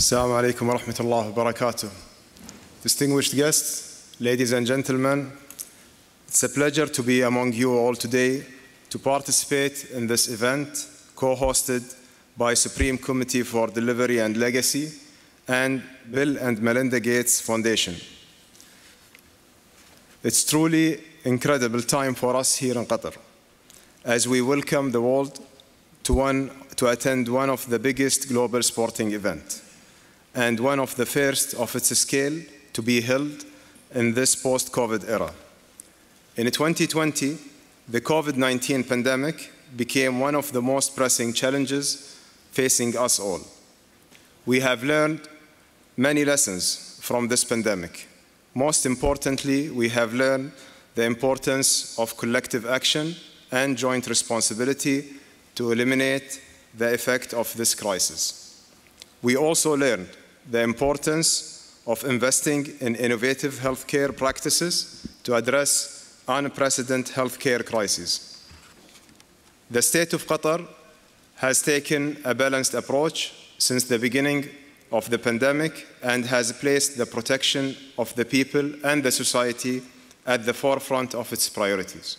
Assalamu alaikum wa rahmatullahi wa barakatuh. Distinguished guests, ladies and gentlemen, it's a pleasure to be among you all today to participate in this event co-hosted by Supreme Committee for Delivery and Legacy and Bill and Melinda Gates Foundation. It's truly incredible time for us here in Qatar as we welcome the world to, one, to attend one of the biggest global sporting events and one of the first of its scale to be held in this post-COVID era. In 2020, the COVID-19 pandemic became one of the most pressing challenges facing us all. We have learned many lessons from this pandemic. Most importantly, we have learned the importance of collective action and joint responsibility to eliminate the effect of this crisis. We also learned the importance of investing in innovative healthcare practices to address unprecedented healthcare crises. The state of Qatar has taken a balanced approach since the beginning of the pandemic and has placed the protection of the people and the society at the forefront of its priorities.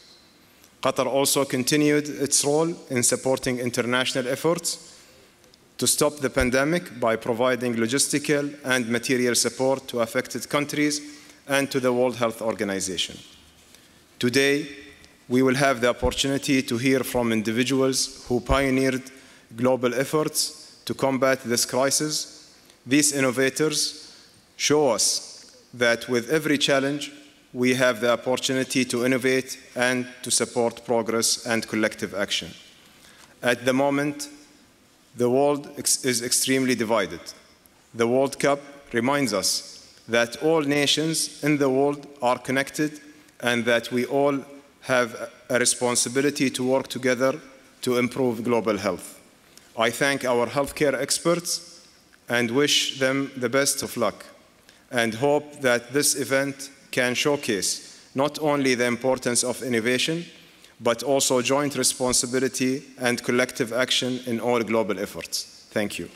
Qatar also continued its role in supporting international efforts to stop the pandemic by providing logistical and material support to affected countries and to the World Health Organization. Today, we will have the opportunity to hear from individuals who pioneered global efforts to combat this crisis. These innovators show us that with every challenge, we have the opportunity to innovate and to support progress and collective action. At the moment, the world is extremely divided. The World Cup reminds us that all nations in the world are connected and that we all have a responsibility to work together to improve global health. I thank our healthcare experts and wish them the best of luck and hope that this event can showcase not only the importance of innovation, but also joint responsibility and collective action in all global efforts. Thank you.